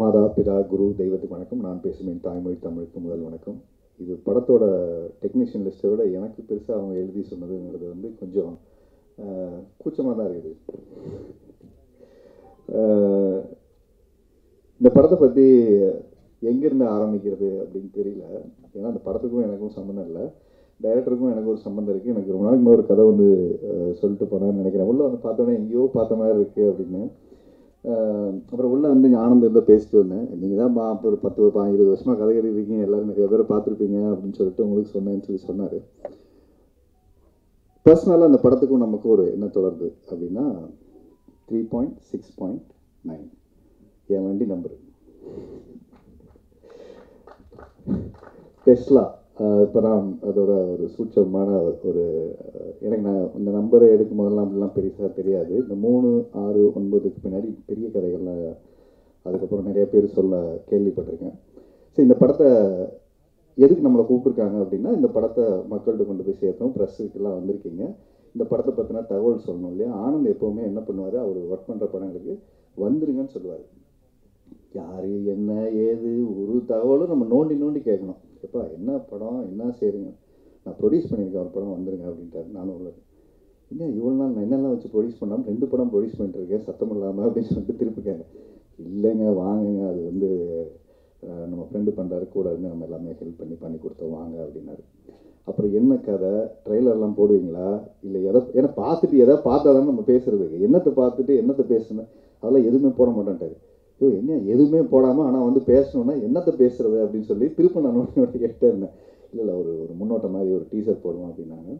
மாதா பிதா குரு தெய்வத்துக்கு வணக்கம். நான் பேசும் என் தாய்மொழி தமிழுக்கு முதல் வணக்கம். இது படத்தோட டெக்னீஷியன் லிஸ்ட்டை விட எனக்கு பெருசாக அவங்க எழுதி சொன்னதுங்கிறது வந்து கொஞ்சம் கூச்சமாக தான் இருக்குது. இந்த படத்தை பற்றி எங்கேருந்து ஆரம்பிக்கிறது அப்படின்னு தெரியல. ஏன்னா அந்த படத்துக்கும் எனக்கும் சம்மந்தம் இல்லை. டைரக்டருக்கும் எனக்கு ஒரு சம்மந்தம் இருக்குது எனக்கு ரொம்ப நாளைக்கு ஒரு கதை வந்து சொல்லிட்டு போனான்னு நினைக்கிறேன். உள்ளே வந்து பார்த்தோன்னே எங்கேயோ பார்த்த மாதிரி இருக்குது அப்படின்னு. அப்புறம் உள்ளே வந்து ஆனந்த் இருந்தால் பேசிட்டு வந்தேன். நீங்கள் தான் பா அப்போ ஒரு பத்து பா இருபது வருஷமாக கதை எழுதிருக்கீங்க எல்லோரும் நிறைய பேர் பார்த்துருப்பீங்க அப்படின்னு சொல்லிட்டு உங்களுக்கு சொன்னேன்னு சொல்லி சொன்னார். பர்சனலாக அந்த படத்துக்கும் நமக்கு ஒரு என்ன தொடர்பு அப்படின்னா three point six point nine என் வண்டி நம்பரு டெஸ்லா இப்போ நான் அதோட ஒரு சூட்சமான ஒரு எனக்கு நான் இந்த நம்பரை எடுக்கும் போதெல்லாம் அப்படிலாம் பெருசாக தெரியாது. இந்த மூணு ஆறு ஒன்பதுக்கு பின்னாடி பெரிய கதைகள்லாம் அதுக்கப்புறம் நிறைய பேர் சொல்ல கேள்விப்பட்டிருக்கேன். சரி இந்த படத்தை எதுக்கு நம்மளை கூப்பிட்ருக்காங்க அப்படின்னா இந்த படத்தை மக்கள்கிட்ட கொண்டு போய் சேர்த்தோம். ப்ரெஸ்ஸுக்கெல்லாம் வந்திருக்கீங்க. இந்த படத்தை பற்றின தகவல் சொல்லணும் இல்லையா? ஆனந்த் எப்போவுமே என்ன பண்ணுவார்? அவர் ஒர்க் பண்ணுற படங்களுக்கு வந்துருங்கன்னு சொல்லுவார். யார் என்ன ஏது ஒரு தகவலும் நம்ம நோண்டி நோண்டி கேட்கணும். எப்பா என்ன படம்? என்ன செய்கிறீங்க நான் ப்ரொடியூஸ் பண்ணியிருக்கேன் ஒரு படம் வந்துருங்க அப்படின்ட்டார் நானும் உள்ள என்ன இவ்வளோ நாள் நான் என்னெல்லாம் வச்சு ப்ரொடியூஸ் பண்ணாமல் ரெண்டு படம் ப்ரொடியூஸ் பண்ணிட்டுருக்கேன் சத்தம் இல்லாமல் அப்படின்னு சொல்லிட்டு திருப்பி இல்லைங்க வாங்குங்க அது வந்து நம்ம ஃப்ரெண்டு பண்ணுறாரு கூட இருந்து நம்ம எல்லாமே ஹெல்ப் பண்ணி பண்ணி கொடுத்தோம் வாங்க அப்படின்னாரு. அப்புறம் என்ன கதை? ட்ரெய்லர்லாம் போடுவீங்களா? இல்லை எதை ஏன்னா பார்த்துட்டு எதை பார்த்தா தானே நம்ம பேசுகிறதுக்கு என்னத்தை பார்த்துட்டு என்னத்தை பேசுனேன் அதெல்லாம் எதுவுமே போட மாட்டேன்ட்டாரு. ஸோ என்ன எதுவுமே போடாமல் ஆனால் வந்து பேசணும்னா என்னத்தை பேசுறது அப்படின்னு சொல்லி திருப்ப நான் ஒன்று கேட்டே இருந்தேன். இல்லை இல்லை ஒரு ஒரு முன்னோட்டம் மாதிரி ஒரு டீசர் போடுவோம் அப்படின்னாங்க.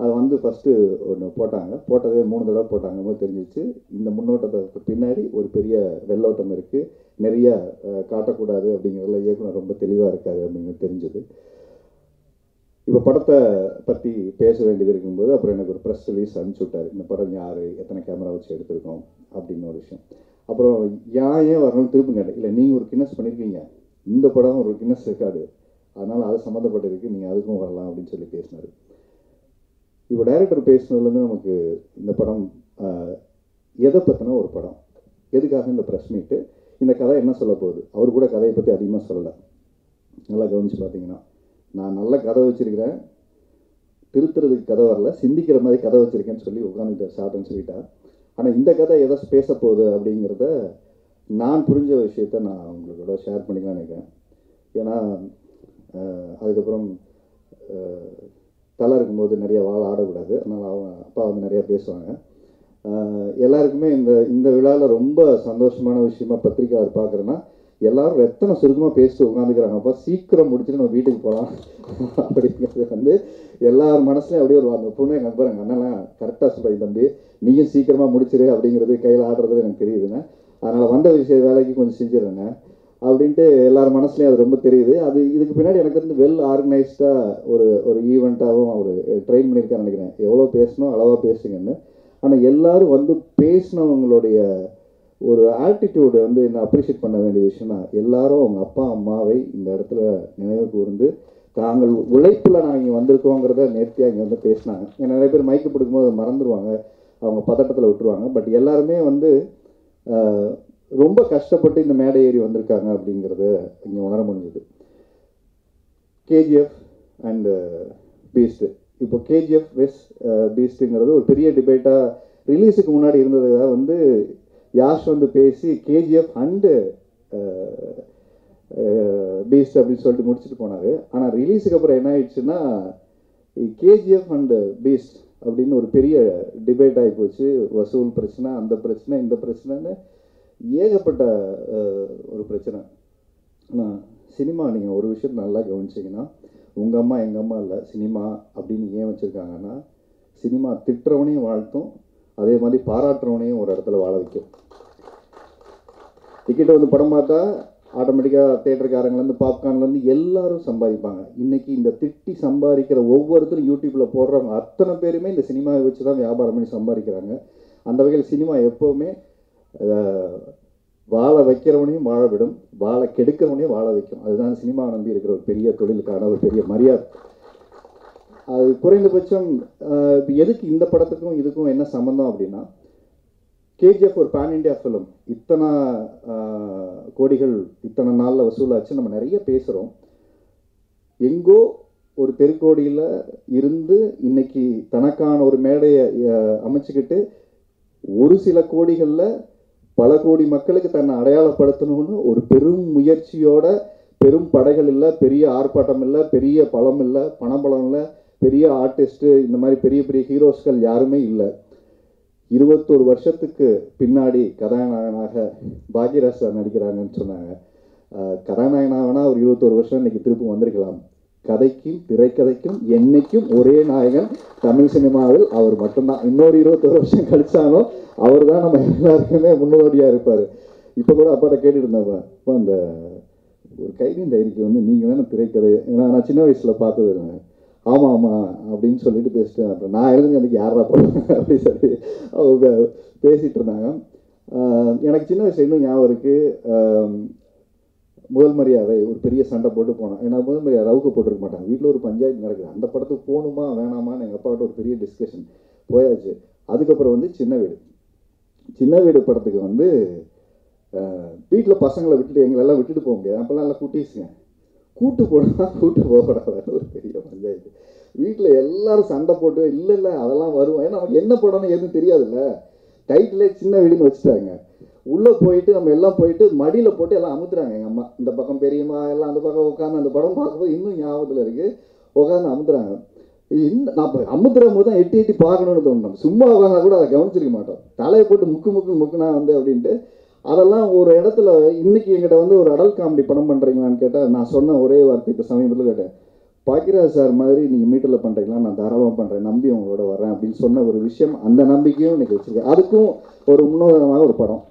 அதை வந்து ஃபஸ்ட்டு ஒன்று போட்டாங்க. போட்டதே மூணு தடவை போட்டாங்க போது தெரிஞ்சிச்சு. இந்த முன்னோட்டத்துக்கு பின்னாடி ஒரு பெரிய வெள்ளோட்டம் இருக்குது நிறைய காட்டக்கூடாது அப்படிங்கிறதுல இயக்குனர் ரொம்ப தெளிவாக இருக்காது அப்படிங்கிறது தெரிஞ்சுது. இப்போ படத்தை பற்றி பேச வேண்டியது இருக்கும்போது அப்புறம் எனக்கு ஒரு ப்ரெஸ் ரிலீஸ் அனுப்பிச்சு விட்டாரு. இந்த படம் யார்? எத்தனை கேமரா வச்சு எடுத்திருக்கோம்? அப்படின்னு ஒரு விஷயம். அப்புறம் ஏன் ஏன் வரணும்னு திருப்பி கேட்டேன். இல்லை நீங்கள் ஒரு கின்னஸ் பண்ணியிருக்கீங்க இந்த படம் ஒரு கின்னஸ் இருக்காது. அதனால் அது சம்மந்தப்பட்டிருக்கு. நீங்கள் அதுக்கும் வரலாம் அப்படின்னு சொல்லி பேசினார். இப்போ டைரக்டர் பேசுனதுலேருந்து நமக்கு இந்த படம் எதை பற்றின ஒரு படம். எதுக்காக இந்த ப்ரெஸ் மீட்டு இந்த கதை என்ன சொல்ல போகுது? அவர் கூட கதையை பற்றி அதிகமாக சொல்லலை. நல்லா கவனிச்சு பார்த்தீங்கன்னா நான் நல்ல கதை வச்சுருக்கிறேன். திருத்துறதுக்கு கதை வரல. சிந்திக்கிற மாதிரி கதை வச்சுருக்கேன்னு சொல்லி உட்காந்துட்டு சாப்பிட்டேன்னு சொல்லிட்டா. ஆனால் இந்த கதை எதை பேச போகுது அப்படிங்கிறத நான் புரிஞ்ச விஷயத்த நான் உங்களோட ஷேர் பண்ணிக்கலாம்னு நினைக்கிறேன். ஏன்னா அதுக்கப்புறம் தலை இருக்கும்போது நிறைய வாழ ஆடக்கூடாது. அதனால் அவங்க அப்பா வந்து நிறையா பேசுவாங்க. எல்லாருக்குமே இந்த இந்த விழாவில் ரொம்ப சந்தோஷமான விஷயமா பத்திரிக்கையாளர் பார்க்குறேன்னா எல்லாரும் எத்தனை சுருக்கமாக பேசிட்டு உட்காந்துக்கிறாங்கப்பா சீக்கிரம் முடிச்சுட்டு நம்ம வீட்டுக்கு போகலாம் அப்படிங்கிறது வந்து எல்லார் மனசுலையும் அப்படியே ஒரு அந்த பொண்ணு எங்கள் நம்பர் எங்கள் அண்ணெல்லாம் கரெக்டாக சொல்கிறேன் தம்பி. நீயும் சீக்கிரமாக முடிச்சிரு அப்படிங்கிறது கையில் ஆடுறது எனக்கு தெரியுதுண்ணே. அதனால் வந்த விஷய வேலைக்கு கொஞ்சம் செஞ்சிடுறேங்க அப்படின்ட்டு எல்லார் மனசுலையும் அது ரொம்ப தெரியுது. அது இதுக்கு பின்னாடி எனக்கு வந்து வெல் ஆர்கனைஸ்டாக ஒரு ஒரு ஈவெண்ட்டாகவும் அவர் ட்ரெயின் பண்ணியிருக்கான்னு நினைக்கிறேன். எவ்வளோ பேசணும் அளவாக பேசுங்கன்னு. ஆனால் எல்லோரும் வந்து பேசினவங்களுடைய ஒரு ஆட்டிடியூடு வந்து என்ன அப்ரிஷியேட் பண்ண வேண்டிய விஷயம்னா எல்லாரும் அவங்க அப்பா அம்மாவை இந்த இடத்துல நினைவு கூர்ந்து தாங்கள் உழைப்பில் நாங்கள் இங்கே வந்திருக்கோங்கிறத நேர்த்தியாக இங்கே வந்து பேசினாங்க. ஏன்னா நிறைய பேர் மைக்கு பிடிக்கும்போது மறந்துடுவாங்க அவங்க பதட்டத்தில் விட்டுருவாங்க. பட் எல்லாருமே வந்து ரொம்ப கஷ்டப்பட்டு இந்த மேடை ஏறி வந்திருக்காங்க அப்படிங்கிறத இங்கே உணர முடிஞ்சுது. கேஜிஎஃப் அண்டு பீஸ்ட்டு இப்போ கேஜிஎஃப் வெஸ் பீஸ்ட்டுங்கிறது ஒரு பெரிய டிபேட்டாக ரிலீஸுக்கு முன்னாடி இருந்ததை வந்து யாஷ் வந்து பேசி கேஜிஎஃப் அண்டு பீஸ்ட் அப்படின்னு சொல்லிட்டு முடிச்சுட்டு போனார். ஆனால் ரிலீஸுக்கு அப்புறம் என்ன ஆயிடுச்சுன்னா கேஜிஎஃப் அண்டு பீஸ்ட் அப்படின்னு ஒரு பெரிய டிபேட் ஆகி போச்சு. வசூல் பிரச்சனை அந்த பிரச்சனை இந்த பிரச்சனைன்னு ஏகப்பட்ட ஒரு பிரச்சனை. ஆனால் சினிமா நீங்கள் ஒரு விஷயம் நல்லா கவனிச்சிங்கன்னா உங்கள் அம்மா எங்கள் அம்மா இல்லை சினிமா அப்படின்னு ஏன் வச்சுருக்காங்கன்னா சினிமா திட்டுறவனையும் வாழ்த்தும் அதே மாதிரி பாராட்டுறவனையும் ஒரு இடத்துல வாழ வைக்கும். டிக்கெட் வந்து படம் பார்த்தா ஆட்டோமேட்டிக்காக தேட்டருக்காரங்கலேருந்து பாப்கார்ன்லேருந்து எல்லாரும் சம்பாதிப்பாங்க. இன்னைக்கு இந்த திட்டி சம்பாதிக்கிற ஒவ்வொருத்தரும் யூடியூப்பில் போடுறவங்க அத்தனை பேருமே இந்த சினிமாவை வச்சு தான் வியாபாரம் பண்ணி சம்பாதிக்கிறாங்க. அந்த வகையில் சினிமா எப்போவுமே வாழ வைக்கிறவனையும் வாழ விடும் வாழ கெடுக்கிறவனையும் வாழ வைக்கும். அதுதான் சினிமா நம்பி இருக்கிற ஒரு பெரிய தொழிலுக்கான ஒரு பெரிய மரியாதை. அது குறைந்தபட்சம் எதுக்கு இந்த படத்துக்கும் இதுக்கும் என்ன சம்மந்தம் அப்படின்னா கேஜிஎஃப் ஒரு பேன் இண்டியா ஃபிலிம் இத்தனை கோடிகள் இத்தனை நாளில் வசூலாச்சு. நம்ம நிறைய பேசுகிறோம் எங்கோ ஒரு தெருக்கோடியில் இருந்து இன்னைக்கு தனக்கான ஒரு மேடையை அமைச்சுக்கிட்டு ஒரு சில கோடிகளில் பல கோடி மக்களுக்கு தன்னை அடையாளப்படுத்தணும்னு ஒரு பெரும் முயற்சியோட பெரும் படைகள் இல்லை பெரிய ஆர்ப்பாட்டம் இல்லை பெரிய பலம் இல்லை பணபலம் இல்லை பெரிய ஆர்டிஸ்ட்டு இந்த மாதிரி பெரிய பெரிய ஹீரோஸ்கள் யாருமே இல்லை. இருபத்தோரு வருஷத்துக்கு பின்னாடி கதாநாயகனாக பாக்யராஜ் சார் நடிக்கிறாங்கன்னு சொன்னாங்க. கதாநாயகனாகனா ஒரு இருபத்தோரு வருஷம் இன்னைக்கு திருப்பி வந்திருக்கலாம். கதைக்கும் திரைக்கதைக்கும் என்னைக்கும் ஒரே நாயகன் தமிழ் சினிமாவில் அவர் மட்டும்தான். இன்னொரு இருபத்தோரு வருஷம் கழிச்சாலும் அவர் தான் நம்ம எல்லாருக்குமே முன்னோடியாக இருப்பார். இப்போ கூட அப்பாட்ட கேட்டுட்டு இருந்தேன் இப்போ அந்த ஒரு கைதின் டைரிக்கு வந்து நீங்கள் தானே திரைக்கதை ஏன்னா நான் சின்ன வயசில் பார்த்தது இருந்தேன் ஆமாம் ஆமாம் அப்படின்னு சொல்லிட்டு பேசிட்டு அப்புறம் நான் எழுதுங்க அதுக்கு யாரா போடுவேன் அப்படின்னு சொல்லி அவங்க பேசிகிட்டு இருந்தாங்க. எனக்கு சின்ன வயசு இன்னும் ஞாபகம் இருக்குது முதல் மரியாதை ஒரு பெரிய சண்டை போட்டு போனோம். ஏன்னா முதல் மரியாதை அவுக்கு போட்டுருக்க மாட்டாங்க. வீட்டில் ஒரு பஞ்சாயத்து நடக்குது. அந்த படத்துக்கு போகணுமா வேணாமான்னு எங்கள் அப்பாட்ட ஒரு பெரிய டிஸ்கஷன் போயாச்சு. அதுக்கப்புறம் வந்து சின்ன வீடு. சின்ன வீடு படத்துக்கு வந்து வீட்டில் பசங்களை விட்டுட்டு எங்களெல்லாம் விட்டுட்டு போக முடியாது. அப்போல்லாம் எல்லாம் குட்டீஸுங்க. கூட்டு போனால் கூட்டு போகக்கூடாது ஒரு பெரிய பஞ்சாயத்து. வீட்டில் எல்லாரும் சண்டை போட்டு இல்லை இல்லை அதெல்லாம் வருவோம். ஏன்னா நமக்கு என்ன படம்னு எதுவும் தெரியாதுல்ல. டைட்டிலே சின்ன வீடுன்னு வச்சுட்டாங்க. உள்ளே போயிட்டு நம்ம எல்லாம் போயிட்டு மடியில் போட்டு எல்லாம் அமுத்துறாங்க எங்கள் அம்மா. இந்த பக்கம் பெரியம்மா எல்லாம் அந்த பக்கம் உட்காந்து அந்த படம் பார்க்கும்போது இன்னும் ஞாபகத்தில் இருக்குது உட்காந்து அமுத்துறாங்க. இன்னும் நான் இப்போ அமுத்துற போது தான் எட்டி எட்டி பார்க்கணும்னு தோணும். சும்மா உட்காந்தா கூட அதை கவனிச்சிருக்க மாட்டோம். தலையை போட்டு முக்கு முக்கு முக்குனா வந்து அப்படின்ட்டு அதெல்லாம் ஒரு இடத்துல இன்னைக்கு எங்கிட்ட வந்து ஒரு அடல் காமெடி படம் பண்ணுறீங்களான்னு கேட்டால் நான் சொன்ன ஒரே வார்த்தை இப்போ சமீபத்தில் கேட்டேன். பாக்கியராஜ் சார் மாதிரி நீங்கள் மீட்டரில் பண்ணுறீங்களா நான் தாராளமாக பண்ணுறேன் நம்பி உங்களோட வரேன் அப்படின்னு சொன்ன ஒரு விஷயம் அந்த நம்பிக்கையும் இன்னைக்கு வச்சுருக்கேன் அதுக்கும் ஒரு முன்னோதனமாக ஒரு படம்.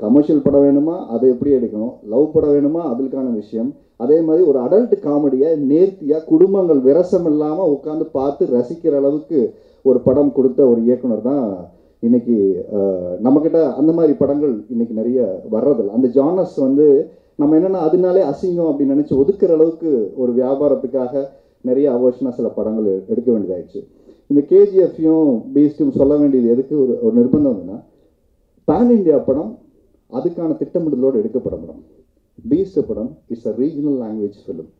கமர்ஷியல் படம் வேணுமா? அதை எப்படி எடுக்கணும்? லவ் படம் வேணுமா? அதுக்கான விஷயம். அதே மாதிரி ஒரு அடல்ட் காமெடியை நேர்த்தியாக குடும்பங்கள் விரசம் இல்லாமல் உட்காந்து பார்த்து ரசிக்கிற அளவுக்கு ஒரு படம் கொடுத்த ஒரு இயக்குனர் தான் இன்னைக்கு நம்மக்கிட்ட அந்த மாதிரி படங்கள் இன்னைக்கு நிறைய வர்றதில்ல. அந்த ஜானஸ் வந்து நம்ம என்னென்னா அதனாலே அசிங்கம் அப்படின்னு நினச்சி ஒதுக்குற அளவுக்கு ஒரு வியாபாரத்துக்காக நிறைய அவர்ஷனாக சில படங்கள் எடுக்க வேண்டியதாயிடுச்சு. இந்த கேஜிஎஃப்யும் பீஸ்டும் சொல்ல வேண்டியது எதுக்கு ஒரு ஒரு நிர்பந்தம் வந்துன்னா பேன் இந்தியா படம் அதுக்கான திட்டமிடுதலோடு எடுக்கப்பட படம். பீஸ்ட் படம் it's a regional language film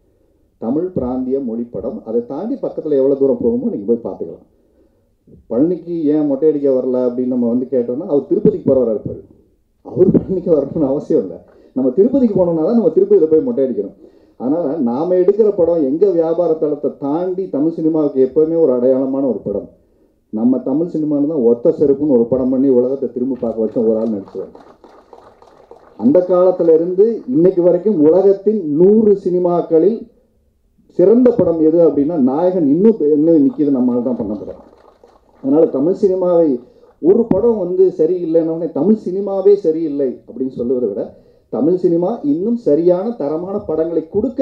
Tamil பிராந்திய மொழி படம். அதை தாண்டி பக்கத்தில் எவ்வளோ தூரம் போகுமோ நீங்கள் போய் பார்த்துக்கலாம். பழனிக்கு ஏன் மொட்டை அடிக்க வரல அப்படின்னு நம்ம வந்து கேட்டோம்னா அவர் திருப்பதிக்கு போகிறவராக இருப்பார் அவர் பழனிக்கு வரணும்னு அவசியம் இல்லை. நம்ம திருப்பதிக்கு போனோம்னா தான் நம்ம திருப்பதியில் போய் மொட்டை அடிக்கணும். அதனால் நாம் எடுக்கிற படம் எங்கள் வியாபார தளத்தை தாண்டி தமிழ் சினிமாவுக்கு எப்போவுமே ஒரு அடையாளமான ஒரு படம். நம்ம தமிழ் சினிமாவில் தான் ஒத்த செருப்புன்னு ஒரு படம் பண்ணி உலகத்தை திரும்ப பார்க்க வச்ச ஒரு ஆள் நடிச்சுவார் அந்த காலத்துல இருந்து இன்னைக்கு வரைக்கும் உலகத்தின் நூறு சினிமாக்களில் சிறந்த படம் எது அப்படின்னா நாயகன் இன்னும் இன்னும் நிற்கிது நம்மளால தான் பண்ண படம். அதனால் தமிழ் சினிமாவை ஒரு படம் வந்து சரியில்லைன்னு தமிழ் சினிமாவே சரியில்லை அப்படின்னு சொல்லுவதை விட தமிழ் சினிமா இன்னும் சரியான தரமான படங்களை கொடுக்க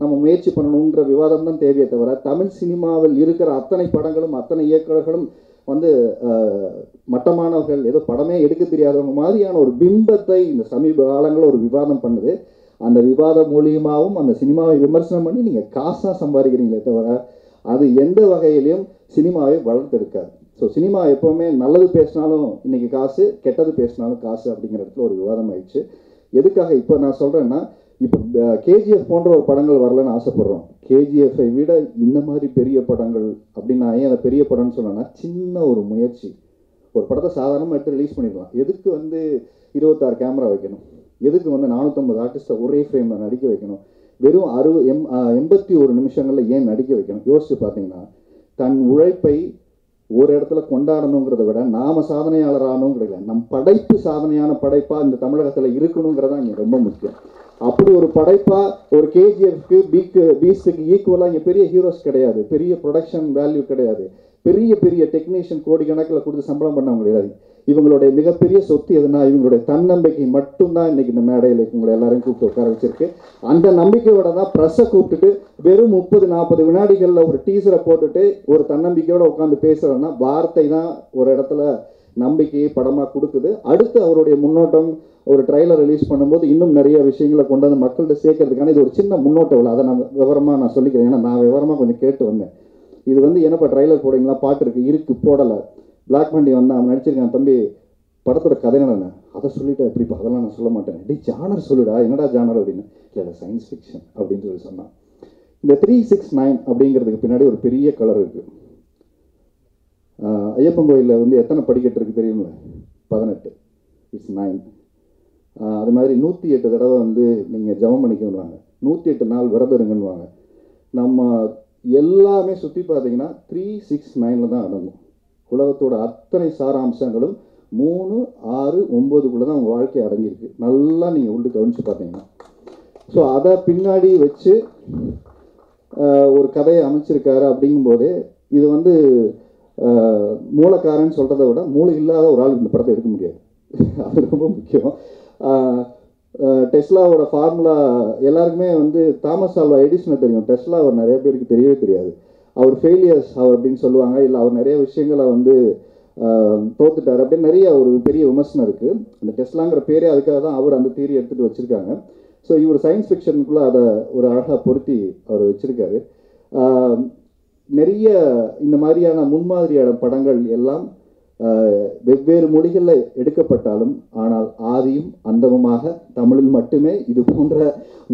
நம்ம முயற்சி பண்ணணுன்ற விவாதம் தான் தேவையே தவிர தமிழ் சினிமாவில் இருக்கிற அத்தனை படங்களும் அத்தனை இயக்குநர்களும் வந்து மட்டமானவர்கள் ஏதோ படமே எடுக்க தெரியாதவங்க மாதிரியான ஒரு பிம்பத்தை இந்த சமீப காலங்களில் ஒரு விவாதம் பண்ணுது. அந்த விவாதம் மூலியமாகவும் அந்த சினிமாவை விமர்சனம் பண்ணி நீங்கள் காசாக சம்பாதிக்கிறீங்களே தவிர அது எந்த வகையிலையும் சினிமாவை வளர்த்தெடுக்காது. ஸோ சினிமா எப்போவுமே நல்லது பேசினாலும் இன்றைக்கி காசு கெட்டது பேசினாலும் காசு அப்படிங்கிற இடத்துல ஒரு விவாதம் ஆயிடுச்சு எதுக்காக இப்போ நான் சொல்கிறேன்னா இப்போ கேஜிஎஃப் போன்ற ஒரு படங்கள் வரலன்னு ஆசைப்பட்றோம். கேஜிஎஃப்பை விட இந்த மாதிரி பெரிய படங்கள் அப்படின்னு நான் ஏன் அதை பெரிய படம்னு சொன்னேன்னா சின்ன ஒரு முயற்சி. ஒரு படத்தை சாதாரணமாக எடுத்து ரிலீஸ் பண்ணிடலாம். எதுக்கு வந்து இருபத்தாறு கேமரா வைக்கணும்? எதுக்கு வந்து நானூற்றம்பது ஆர்டிஸ்ட்டை ஒரே ஃப்ரேமில் நடிக்க வைக்கணும்? வெறும் அறுபது எம் எண்பத்தி ஒரு நிமிஷங்களில் ஏன் நடிக்க வைக்கணும்? யோசிச்சு பார்த்தீங்கன்னா தன் உழைப்பை ஒரு இடத்துல கொண்டாடணுங்கிறத விட நாம சாதனையாளர் ஆகணுங்கிறது இல்லை நம் படைப்பு சாதனையான படைப்பா இந்த தமிழகத்தில் இருக்கணுங்கிறதா இங்கே ரொம்ப முக்கியம். அப்படி ஒரு படைப்பா ஒரு கேஜிஎஃப்க்கு பீக்கு பீஸுக்கு ஈக்குவலாக இங்கே பெரிய ஹீரோஸ் கிடையாது. பெரிய ப்ரொடக்ஷன் வேல்யூ கிடையாது. பெரிய பெரிய டெக்னீஷியன் கோடி கணக்கில் கொடுத்து சம்பளம் பண்ணவங்க கிடையாது. இவங்களுடைய மிகப்பெரிய சொத்து எதுனா இவங்களுடைய தன்னம்பிக்கை மட்டும்தான் இன்னைக்கு இந்த மேடையில் உங்களை எல்லாரையும் கூப்பிட்டு உட்கார வச்சிருக்கு. அந்த நம்பிக்கையோட தான் ப்ரெஸ்ஸை கூப்பிட்டுட்டு வெறும் முப்பது நாற்பது வினாடிகளில் ஒரு டீசரை போட்டுட்டு ஒரு தன்னம்பிக்கையோட உட்காந்து பேசுகிறோன்னா வார்த்தை தான் ஒரு இடத்துல நம்பிக்கையை படமாக கொடுக்குது. அடுத்து அவருடைய முன்னோட்டம் ஒரு ட்ரைலர் ரிலீஸ் பண்ணும்போது இன்னும் நிறைய விஷயங்களை கொண்டு வந்து மக்கள்கிட்ட சேர்க்கறதுக்கான இது ஒரு சின்ன முன்னோட்டம் இல்லை அதை நான் விவரமாக நான் சொல்லிக்கிறேன். ஏன்னா நான் விவரமாக கொஞ்சம் கேட்டு வந்தேன். இது வந்து என்னப்பா ட்ரைலர் போடுறீங்களா? பாட்டு இருக்குது இருக்கு. போடலை. பிளாக் பண்ணி வந்தான் அவன் நடிச்சிருக்கான் தம்பி படத்தோட கதை என்ன? அதை சொல்லிட்டேன் எப்படிப்பா அதெல்லாம் நான் சொல்ல மாட்டேன். டி ஜானர் சொல்லுடா என்னடா ஜானர் அப்படின்னு. இல்லை இல்லை சயின்ஸ் ஃபிக்ஷன் அப்படின்னு சொல்லி சொன்னான். இந்த த்ரீ சிக்ஸ் நைன் அப்படிங்கிறதுக்கு பின்னாடி ஒரு பெரிய கலர் இருக்குது ஐயப்பன் கோயிலில் வந்து எத்தனை படிக்கட்டு இருக்குது தெரியுங்களா பதினெட்டு. இட்ஸ் நைன் அது மாதிரி நூற்றி எட்டு தடவை வந்து நீங்கள் ஜபம் பண்ணிக்கணுவாங்க நூற்றி எட்டு நாள் விரதம் இருங்கன்னுவாங்க. நம்ம எல்லாமே சுற்றி பார்த்தீங்கன்னா த்ரீ சிக்ஸ் நைனில் தான் அடங்கும். உலகத்தோட அத்தனை சாராம்சங்களும் மூணு ஆறு ஒம்பதுக்குள்ளே தான் உங்கள் வாழ்க்கை அடங்கியிருக்கு. நல்லா நீங்கள் உள்ள கவனித்து பார்த்தீங்கன்னா ஸோ அதை பின்னாடி வச்சு ஒரு கதையை அமைச்சிருக்காரு அப்படிங்கும்போதே இது வந்து மூலக்காரன் மூலக்காரன்னு சொல்கிறத விட மூளை இல்லாத ஒரு ஆள் இந்த படத்தை எடுக்க முடியாது. அது ரொம்ப முக்கியம். டெஸ்லாவோட ஃபார்முலா எல்லாருக்குமே வந்து தாமஸ் ஆல்வா எடிஷனை தெரியும். டெஸ்லா அவர் நிறைய பேருக்கு தெரியவே தெரியாது. அவர் ஃபெயிலியர்ஸ் அவர் அப்படின்னு சொல்லுவாங்க. இல்லை அவர் நிறைய விஷயங்களை வந்து தோத்துட்டார். அப்படின்னு நிறைய ஒரு பெரிய விமர்சனம் இருக்குது அந்த டெஸ்லாங்கிற பேரே அதுக்காக தான் அவர் அந்த தியரி எடுத்துகிட்டு வச்சுருக்காங்க. ஸோ இவர் சயின்ஸ் ஃபிக்ஷனுக்குள்ளே அதை ஒரு அழகாக பொருத்தி அவர் வச்சுருக்காரு. நிறைய இந்த மாதிரியான முன்மாதிரியான படங்கள் எல்லாம் வெவ்வேறு மொழிகளில் எடுக்கப்பட்டாலும் ஆனால் ஆதியும் அந்தமுமாக தமிழில் மட்டுமே. இது போன்ற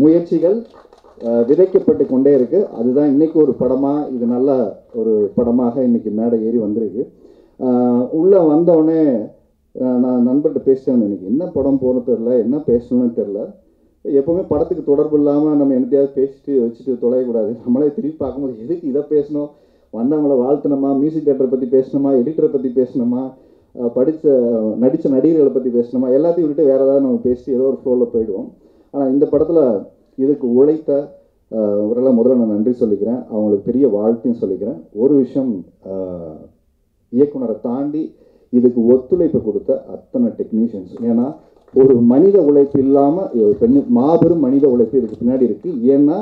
முயற்சிகள் விதைக்கப்பட்டு கொண்டே இருக்கு. அதுதான் இன்னைக்கு ஒரு படமாக இது நல்ல ஒரு படமாக இன்னைக்கு மேடை ஏறி வந்திருக்கு. உள்ளே உள்ள நான் நண்பர்கிட்ட பேசிட்டேன் இன்னைக்கு என்ன படம் போகணும் தெரில என்ன பேசணும்னு தெரில எப்போவுமே படத்துக்கு தொடர்பு இல்லாமல் நம்ம என்னத்தையாவது பேசிட்டு வச்சுட்டு தொலையக்கூடாது. நம்மளே திருப்பி பார்க்கும்போது எதுக்கு இதை பேசணும்? வந்தவங்கள வாழ்த்தணுமா? மியூசிக் டேரக்டரை பற்றி பேசணுமா? எடிட்டரை பற்றி பேசணுமா? படித்த நடித்த நடிகர்களை பற்றி பேசணுமா? எல்லாத்தையும் விட்டுட்டு வேறு ஏதாவது நம்ம பேசி ஏதோ ஒரு ஃப்ளோவில் போயிடுவோம். ஆனால் இந்த படத்தில் இதுக்கு உழைத்த அஹ், முதல்ல நான் நன்றி சொல்லிக்கிறேன். அவங்களுக்கு பெரிய வாழ்த்தையும் சொல்லிக்கிறேன். ஒரு விஷயம் இயக்குனரை தாண்டி இதுக்கு ஒத்துழைப்பு கொடுத்த அத்தனை டெக்னீஷியன்ஸ் ஏன்னா ஒரு மனித உழைப்பு இல்லாமல் பெண் மாபெரும் மனித உழைப்பு இதுக்கு பின்னாடி இருக்குது ஏன்னா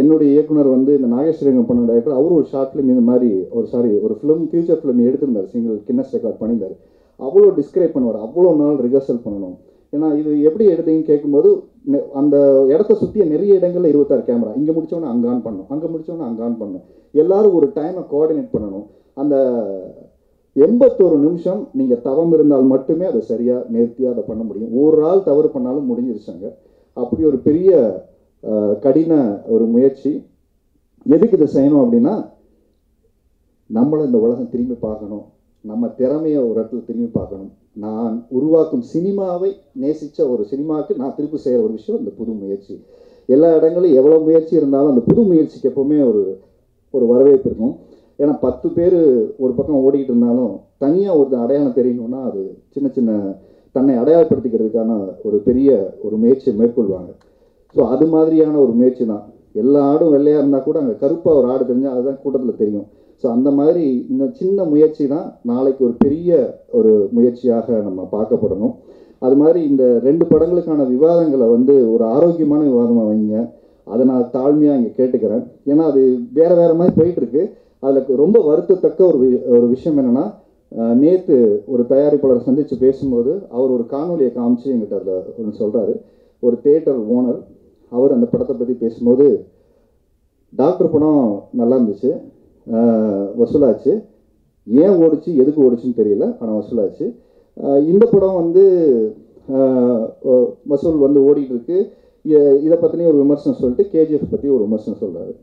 என்னுடைய இயக்குனர் வந்து இந்த நாகேஸ்வரங்கம் பண்ண டைரக்டர் அவர் ஒரு ஷார்ட் ஃபிலிம் இந்த மாதிரி ஒரு சாரி ஒரு ஃபிலிம் ஃபியூச்சர் ஃபிலிம் எடுத்திருந்தார். சிங்கிள் கின்னஸ் ரெக்கார்ட் பண்ணியிருந்தார். அவ்வளோ டிஸ்கிரைப் பண்ணுவார். அவ்வளோ நாள் ரிஹர்சல் பண்ணணும். ஏன்னா இது எப்படி எடுத்தீங்கன்னு கேட்கும்போது நெ- அந்த இடத்த சுற்றி நிறைய இடங்களில் இருபத்தாறு கேமரா இங்கே முடித்தோன்னே அங்கே ஆன் பண்ணணும். அங்கே முடித்தோன்னே அங்கே ஆன் பண்ணணும். எல்லாரும் ஒரு டைமை கோஆர்டினேட் பண்ணணும். அந்த எண்பத்தோரு நிமிஷம் நீங்கள் தவம் இருந்தால் மட்டுமே அதை சரியாக நேர்த்தியாக அதை பண்ண முடியும். ஒரு ஆள் தவறு பண்ணாலும் முடிஞ்சிருச்சாங்க. அப்படி ஒரு பெரிய கடின ஒரு முயற்சி. எதுக்கு இதை செய்யணும் அப்படின்னா நம்மளும் இந்த உலகம் திரும்பி பார்க்கணும். நம்ம திறமையை ஒரு இடத்துல திரும்பி பார்க்கணும். நான் உருவாக்கும் சினிமாவை நேசித்த ஒரு சினிமாவுக்கு நான் திருப்பி செய்கிற ஒரு விஷயம் இந்த புது முயற்சி. எல்லா இடங்களும் எவ்வளோ முயற்சி இருந்தாலும் அந்த புது முயற்சிக்கு எப்போவுமே ஒரு ஒரு வரவேற்பு இருக்கும். ஏன்னா பத்து பேர் ஒரு பக்கம் ஓடிக்கிட்டு இருந்தாலும் தனியாக ஒரு அடையாளம் தெரியணும்னா அது சின்ன சின்ன தன்னை அடையாளப்படுத்திக்கிறதுக்கான ஒரு பெரிய ஒரு முயற்சியை மேற்கொள்வாங்க. ஸோ அது மாதிரியான ஒரு முயற்சி தான். எல்லா ஆடும் வெள்ளையாக இருந்தால் கூட அங்கே கருப்பாக ஒரு ஆடு தெரிஞ்சால் அதுதான் கூட்டத்தில் தெரியும். ஸோ அந்த மாதிரி இந்த சின்ன முயற்சி தான் நாளைக்கு ஒரு பெரிய ஒரு முயற்சியாக நம்ம பார்க்கப்படணும். அது மாதிரி இந்த ரெண்டு படங்களுக்கான விவாதங்களை வந்து ஒரு ஆரோக்கியமான விவாதமாக வைங்க. அதை நான் தாழ்மையாக இங்கே கேட்டுக்கிறேன். ஏன்னா அது வேறு வேறு மாதிரி போயிட்டுருக்கு. அதில் ரொம்ப வருத்தத்தக்க ஒரு வி- ஒரு விஷயம் என்னென்னா நேற்று ஒரு தயாரிப்பாளரை சந்தித்து பேசும்போது அவர் ஒரு காணொலியை காமிச்சு எங்கிட்ட அதில் ஒன்று சொல்கிறாரு ஒரு தேட்டர் ஓனர் அவர் அந்த படத்தை பற்றி பேசும்போது டாக்டர் படம் நல்லா இருந்துச்சு. வசூலாச்சு. ஏன் ஓடிச்சு எதுக்கு ஓடிச்சுன்னு தெரியல ஆனால் வசூலாச்சு. இந்த படம் வந்து வசூல் வந்து ஓடிட்டு இருக்கு இதை பற்றினே ஒரு விமர்சனம் சொல்லிட்டு கேஜிஎஃப் பற்றி ஒரு விமர்சனம் சொல்கிறாரு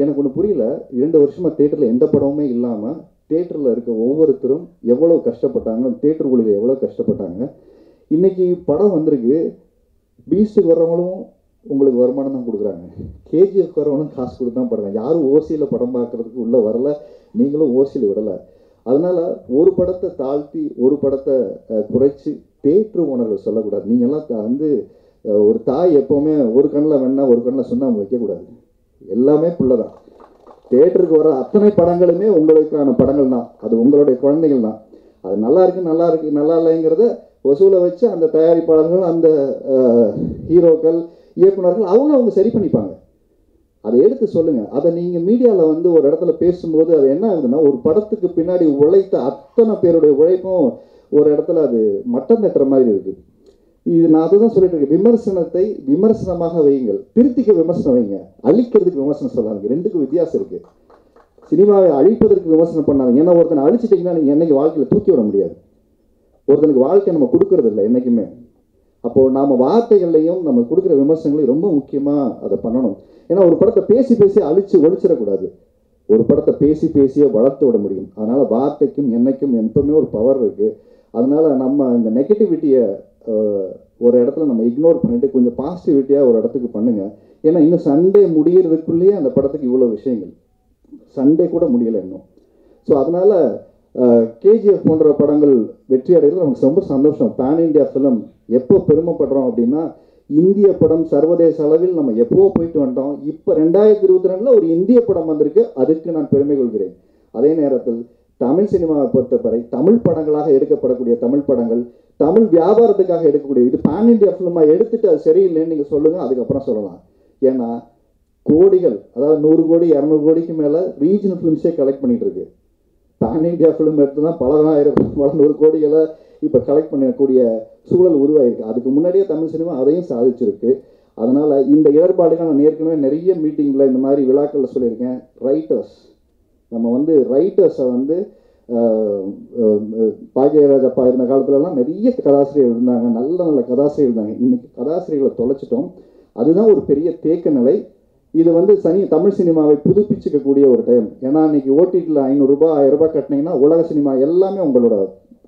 எனக்கு ஒன்று புரியல. இரண்டு வருஷமாக தேட்டரில் எந்த படமுமே இல்லாமல் தேட்டரில் இருக்க ஒவ்வொருத்தரும் எவ்வளோ கஷ்டப்பட்டாங்க தேட்டர் ஊழியர் எவ்வளோ கஷ்டப்பட்டாங்க. இன்னைக்கு படம் வந்திருக்கு. பீஸ்ட்டுக்கு வர்றவங்களும் உங்களுக்கு வருமானம் தான் கொடுக்குறாங்க. கேஜிஎஃப் வரவனும் காசு கொடுத்து தான் படுறாங்க. யாரும் ஓசியில் படம் பார்க்கறதுக்கு உள்ளே வரல. நீங்களும் ஓசியில் விடலை. அதனால் ஒரு படத்தை தாழ்த்தி ஒரு படத்தை குறைச்சி தேற்று உணர்வு சொல்லக்கூடாது. நீங்கள்லாம் வந்து ஒரு தாய் எப்போவுமே ஒரு கண்ணில் வேணா ஒரு கண்ணில் சொன்னால் வைக்கக்கூடாது. எல்லாமே புள்ள தான் தேட்டருக்கு வர அத்தனை படங்களுமே உங்களுக்கான படங்கள் தான். அது உங்களுடைய குழந்தைகள் தான். அது நல்லா இருக்கு நல்லா இருக்கு நல்லா இல்லைங்கிறத வசூலை வச்சு அந்த தயாரிப்பாளர்கள் அந்த ஹீரோக்கள் இயக்குநர்கள் அவங்க அவங்க சரி பண்ணிப்பாங்க. அதை எடுத்து சொல்லுங்கள் அதை நீங்கள் மீடியாவில் வந்து ஒரு இடத்துல பேசும்போது அது என்ன ஆகுதுன்னா ஒரு படத்துக்கு பின்னாடி உழைத்த அத்தனை பேருடைய உழைப்பும் ஒரு இடத்துல அது மட்டம் தட்டுற மாதிரி இருக்குது இது நான் அதுதான் சொல்லிட்டு இருக்கேன். விமர்சனத்தை விமர்சனமாக வையுங்கள். திருத்திக்க விமர்சனம் வைங்க. அழிக்கிறதுக்கு விமர்சனம் சொல்லாதீங்க. ரெண்டுக்கும் வித்தியாசம் இருக்குது சினிமாவை அழிப்பதற்கு விமர்சனம் பண்ணாதீங்க. ஏன்னா ஒருத்தனை அழிச்சிட்டிங்கன்னா நீங்கள் என்னைக்கு வாழ்க்கையில் தூக்கி விட முடியாது. ஒருத்தனுக்கு வாழ்க்கை நம்ம கொடுக்கறது இல்லை என்றைக்குமே அப்போது நாம் வார்த்தைகள்லையும் நம்ம கொடுக்குற விமர்சனங்களையும் ரொம்ப முக்கியமாக அதை பண்ணணும். ஏன்னா ஒரு படத்தை பேசி பேசி அழிச்சு ஒழிச்சிடக்கூடாது. ஒரு படத்தை பேசி பேசியே வளர்த்து விட முடியும். அதனால் வார்த்தைக்கும் என்னைக்கும் எப்பவுமே ஒரு பவர் இருக்குது அதனால் நம்ம இந்த நெகட்டிவிட்டியை ஒரு இடத்துல நம்ம இக்னோர் பண்ணிட்டு கொஞ்சம் பாசிட்டிவிட்டியாக ஒரு இடத்துக்கு பண்ணுங்க. ஏன்னா இன்னும் சண்டே முடிகிறதுக்குள்ளேயே அந்த படத்துக்கு இவ்வளோ விஷயங்கள். சண்டே கூட முடியலை இன்னும். ஸோ அதனால் கேஜிஎஃப் போன்ற படங்கள் வெற்றி அடைகிறது நமக்கு ரொம்ப சந்தோஷம். பேன் இந்தியா ஃபிலிம் எப்போ பெருமைப்படுறோம் அப்படின்னா இந்திய படம் சர்வதேச அளவில் நம்ம எப்போ போயிட்டு வந்துட்டோம். இப்போ ரெண்டாயிரத்தி இருபத்தி ரெண்டில் ஒரு இந்திய படம் வந்திருக்கு. அதுக்கு நான் பெருமை கொள்கிறேன். அதே நேரத்தில் தமிழ் சினிமாவை பொறுத்தவரை தமிழ் படங்களாக எடுக்கப்படக்கூடிய தமிழ் படங்கள் தமிழ் வியாபாரத்துக்காக எடுக்கக்கூடிய இது பேன் இண்டியா ஃபிலிமாக எடுத்துட்டு அது சரியில்லைன்னு நீங்கள் சொல்லுங்கள் அதுக்கப்புறம் சொல்லலாம். ஏன்னா கோடிகள் அதாவது நூறு கோடி இரநூறு கோடிக்கு மேலே ரீஜனல் ஃபிலிம்ஸே கலெக்ட் பண்ணிகிட்டு இருக்கு. பேன் இண்டியா ஃபிலிம் எடுத்து தான் பல ஆயிரம் பல நூறு கோடிகளை இப்போ கலெக்ட் பண்ணக்கூடிய சூழல் உருவாயிருக்கு. அதுக்கு முன்னாடியே தமிழ் சினிமா அதையும் சாதிச்சிருக்கு. அதனால் இந்த இடர்பாடுகள் நான் ஏற்கனவே நிறைய மீட்டிங்கில் இந்த மாதிரி விழாக்களில் சொல்லியிருக்கேன். ரைட்டர்ஸ் நம்ம வந்து ரைட்டர்ஸை வந்து பாக்கியராஜ் அப்பா இருந்த காலத்துலலாம் நிறைய கதாசிரியர் இருந்தாங்க. நல்ல நல்ல கதாசிரியர் இருந்தாங்க. இன்றைக்கி கதாசிரியர்களை தொலைச்சிட்டோம். அதுதான் ஒரு பெரிய தேக்க நிலை. இது வந்து சனி தமிழ் சினிமாவை புதுப்பிச்சுக்கக்கூடிய ஒரு டைம் ஏன்னா இன்றைக்கி ஓடிடியில் ஐநூறுரூபா ஆயிரம் ரூபாய் கட்டினீங்கன்னா உலக சினிமா எல்லாமே உங்களோட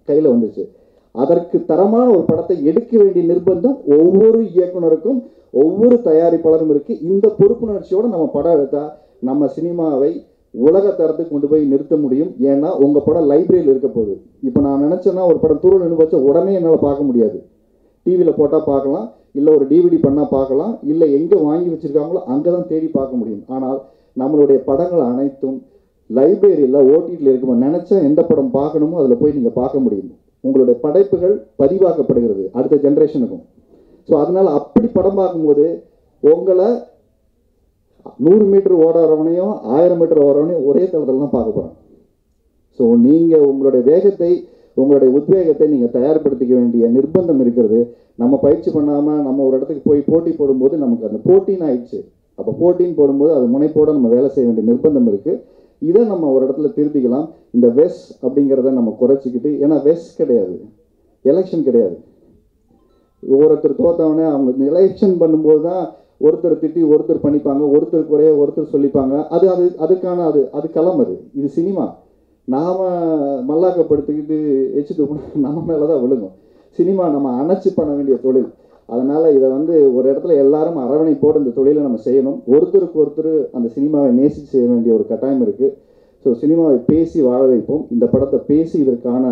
கையில் வந்துச்சு. அதற்கு தரமான ஒரு படத்தை எடுக்க வேண்டிய நிர்பந்தம் ஒவ்வொரு இயக்குனருக்கும் ஒவ்வொரு தயாரிப்பாளரும் இருக்கு. இந்த பொறுப்புணர்ச்சியோட நம்ம படம் எடுத்தா நம்ம சினிமாவை உலக தரத்துக்கு கொண்டு போய் நிறுத்த முடியும். ஏன்னா உங்க படம் லைப்ரரியில் இருக்க போகுது. இப்போ நான் நினைச்சேன்னா ஒரு படம் தூரம் நின்று வச்சா உடனே என்னால் பார்க்க முடியாது. டிவியில் போட்டால் பார்க்கலாம் இல்லை ஒரு டிவிடி பண்ணால் பார்க்கலாம் இல்லை எங்கே வாங்கி வச்சுருக்காங்களோ அங்கே தான் தேடி பார்க்க முடியும். ஆனால் நம்மளுடைய படங்கள் அனைத்தும் லைப்ரரியில் ஓடிடியில் இருக்கும்போது நினச்சா எந்த படம் பார்க்கணுமோ அதில் போய் நீங்கள் பார்க்க முடியும். உங்களுடைய படைப்புகள் பதிவாக்கப்படுகிறது அடுத்த ஜென்ரேஷனுக்கும் ஸோ அதனால் அப்படி படம் பார்க்கும்போது உங்களை நூறு மீட்டர் ஓடுறவனையும் ஆயிரம் மீட்டர் ஓடுறவனையும் ஒரே தளத்தில் தான் பார்க்க போகிறோம் ஸோ நீங்கள் உங்களுடைய வேகத்தை உங்களுடைய உத்வேகத்தை நீங்கள் தயார்படுத்திக்க வேண்டிய நிர்பந்தம் இருக்கிறது. நம்ம பயிற்சி பண்ணாமல் நம்ம ஒரு இடத்துக்கு போய் போட்டி போடும்போது நமக்கு அந்த போட்டின்னு ஆயிடுச்சு. அப்போ போட்டின்னு போடும்போது அது முனைப்போடு நம்ம வேலை செய்ய வேண்டிய நிர்பந்தம் இருக்குது இதை நம்ம ஒரு இடத்துல திருத்திக்கலாம். இந்த வெஸ் அப்படிங்கிறத நம்ம குறைச்சிக்கிட்டு ஏன்னா வெஸ் கிடையாது. எலெக்ஷன் கிடையாது. ஒருத்தர் தோத்தவனே அவங்க எலெக்ஷன் பண்ணும்போது தான் ஒருத்தர் திட்டி ஒருத்தர் பண்ணிப்பாங்க ஒருத்தர் குறைய ஒருத்தர் சொல்லிப்பாங்க. அது அது அதுக்கான அது அது களம் அது. இது சினிமா. நாம் மல்லாக்கப்படுத்திக்கிட்டு எச்சு தூக்கணும் நம்ம மேலே தான் விழுங்கும் சினிமா நம்ம அணைச்சி பண்ண வேண்டிய தொழில். அதனால் இதை வந்து ஒரு இடத்துல எல்லாரும் அரவணைப்போடு இந்த தொழிலை நம்ம செய்யணும். ஒருத்தருக்கு ஒருத்தர் அந்த சினிமாவை நேசித்து செய்ய வேண்டிய ஒரு கட்டாயம் இருக்குது ஸோ சினிமாவை பேசி வாழ வைப்போம். இந்த படத்தை பேசி இதற்கான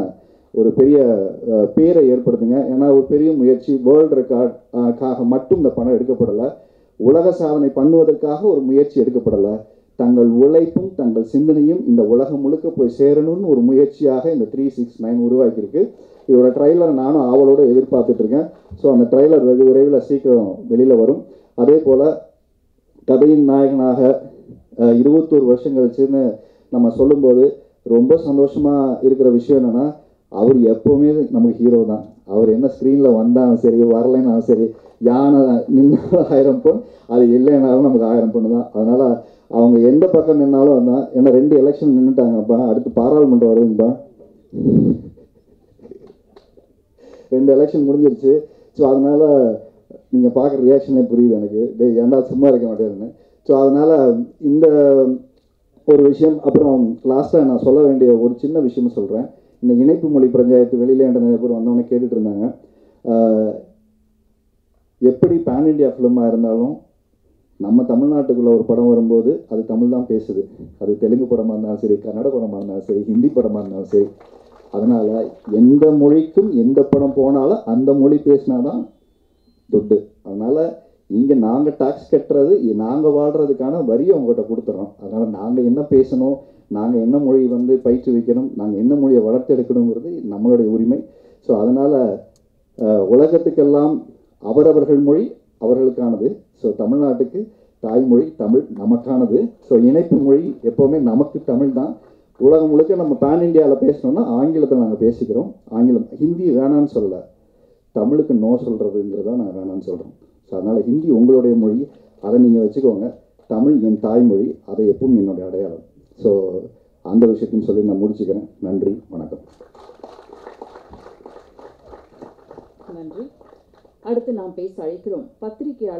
ஒரு பெரிய பேரை ஏற்படுத்துங்க. ஏன்னா ஒரு பெரிய முயற்சி வேர்ல்டு ரெக்கார்ட்காக மட்டும் இந்த படம் எடுக்கப்படலை. உலக சாதனை பண்ணுவதற்காக ஒரு முயற்சி எடுக்கப்படலை. தங்கள் உழைப்பும் தங்கள் சிந்தனையும் இந்த உலகம் முழுக்க போய் சேரணும்னு ஒரு முயற்சியாக இந்த த்ரீ சிக்ஸ் நைன் உருவாக்கியிருக்கு. இதோட ட்ரைலரை நானும் ஆவலோடு எதிர்பார்த்துட்ருக்கேன் ஸோ அந்த ட்ரைலர் வெகு விரைவில் சீக்கிரம் வெளியில் வரும். அதே போல் கதையின் நாயகனாக இருபத்தோரு வருஷம் கழிச்சுன்னு நம்ம சொல்லும்போது ரொம்ப சந்தோஷமாக இருக்கிற விஷயம் என்னென்னா அவர் எப்போவுமே நமக்கு ஹீரோ தான். அவர் என்ன ஸ்க்ரீனில் வந்தாலும் சரி வரலைன்னாலும் சரி யானை நின்று ஆயிரம் பொண்ணு அது இல்லைனாலும் நமக்கு ஆயிரம் பொண்ணு தான். அதனால் அவங்க எந்த பக்கம் நின்னாலும் வந்தால் ஏன்னா ரெண்டு எலெக்ஷன் நின்றுட்டாங்கப்பா அடுத்து பாராளுமன்றம் வருதுங்கப்பா. ரெண்டு எலெக்ஷன் முடிஞ்சிருச்சு. ஸோ அதனால் நீங்கள் பார்க்குற ரியாக்ஷனே புரியுது எனக்கு. டேய் ஏன்டா சும்மா இருக்க மாட்டேன்னு. ஸோ அதனால் இந்த ஒரு விஷயம் அப்புறம் லாஸ்ட்டாக நான் சொல்ல வேண்டிய ஒரு சின்ன விஷயம் சொல்கிறேன் இந்த இணைப்பு மொழி பஞ்சாயத்து வெளியில் என்ற நிறைய பேர் வந்தவொடனே கேட்டுட்டு இருந்தாங்க. எப்படி பேன் இண்டியா ஃபிலிமாக இருந்தாலும் நம்ம தமிழ்நாட்டுக்குள்ளே ஒரு படம் வரும்போது அது தமிழ் தான் பேசுது. அது தெலுங்கு படமாக இருந்தாலும் சரி கன்னட படமாக இருந்தாலும் சரி ஹிந்தி படமாக இருந்தாலும் சரி. அதனால் எந்த மொழிக்கும் எந்த படம் போனாலும் அந்த மொழி பேசினா தான் துட்டு. அதனால் இங்கே நாங்கள் டாக்ஸ் கட்டுறது நாங்கள் வாழ்கிறதுக்கான வரியை உங்கள்கிட்ட கொடுத்துறோம். அதனால் நாங்கள் என்ன பேசணும் நாங்கள் என்ன மொழி வந்து பயிற்றுவிக்கணும் நாங்கள் என்ன மொழியை வளர்த்தெடுக்கணுங்கிறது நம்மளுடைய உரிமை. ஸோ அதனால் உலகத்துக்கெல்லாம் அவரவர்கள் மொழி அவர்களுக்கானது. ஸோ தமிழ்நாட்டுக்கு தாய்மொழி தமிழ் நமக்கானது. ஸோ இணைப்பு மொழி எப்போவுமே நமக்கு தமிழ் தான். உலகம் முழுக்க நம்ம பேன் இந்தியாவில் பேசணும்னா ஆங்கிலத்தில் நாங்கள் பேசிக்கிறோம். ஆங்கிலம் ஹிந்தி வேணான்னு சொல்லலை. தமிழுக்கு நோ சொல்கிறதுங்கிறத நான் வேணான்னு சொல்கிறோம் ஸோ அதனால் ஹிந்தி உங்களுடைய மொழி அதை நீங்கள் வச்சுக்கோங்க. தமிழ் என் தாய்மொழி அதை எப்பவும் என்னுடைய அடையாளம். ஸோ அந்த விஷயத்தையும் சொல்லி நான் முடிச்சுக்கிறேன். நன்றி வணக்கம். நன்றி. அடுத்து நாம் பேச அழைக்கிறோம் பத்திரிகையாளர்